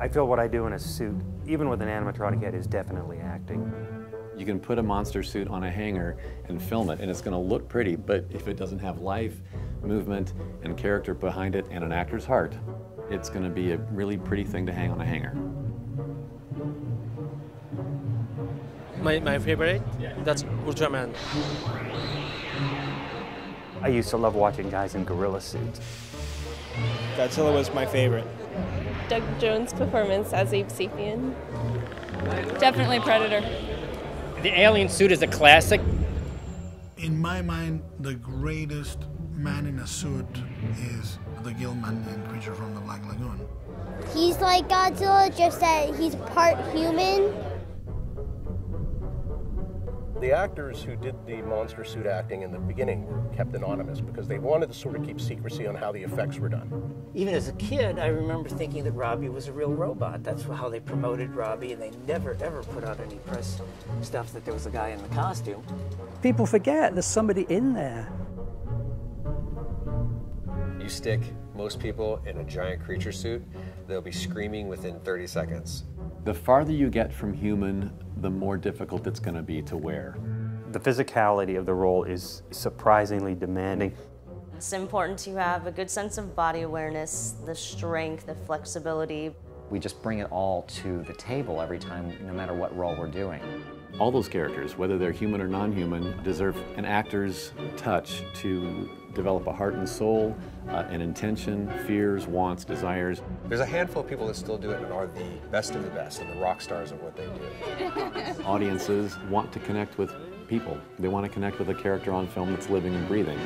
I feel what I do in a suit, even with an animatronic head, is definitely acting. You can put a monster suit on a hanger and film it, and it's going to look pretty, but if it doesn't have life, movement, and character behind it, and an actor's heart, it's going to be a really pretty thing to hang on a hanger. My, my favorite? Yeah. That's Ultraman. I used to love watching guys in gorilla suits. Godzilla was my favorite. Doug Jones' performance as Abe Sapien. Definitely Predator. The alien suit is a classic. In my mind, the greatest man in a suit is the Gillman in Creature from the Black Lagoon. He's like Godzilla, just that he's part human. The actors who did the monster suit acting in the beginning were kept anonymous because they wanted to sort of keep secrecy on how the effects were done. Even as a kid, I remember thinking that Robby was a real robot. That's how they promoted Robby, and they never ever put out any press stuff that there was a guy in the costume. People forget there's somebody in there. You stick most people in a giant creature suit, they'll be screaming within 30 seconds. The farther you get from human, the more difficult it's going to be to wear. The physicality of the role is surprisingly demanding. It's important to have a good sense of body awareness, the strength, the flexibility. We just bring it all to the table every time, no matter what role we're doing. All those characters, whether they're human or non-human, deserve an actor's touch to develop a heart and soul, uh, an intention, fears, wants, desires. There's a handful of people that still do it and are the best of the best and the rock stars of what they do. Audiences want to connect with people. They want to connect with a character on film that's living and breathing.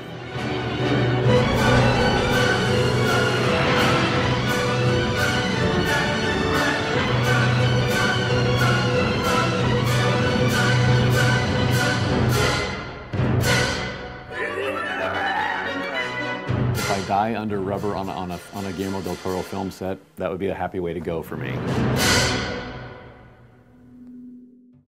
I die under rubber on a, on a, on a Guillermo del Toro film set, that would be a happy way to go for me.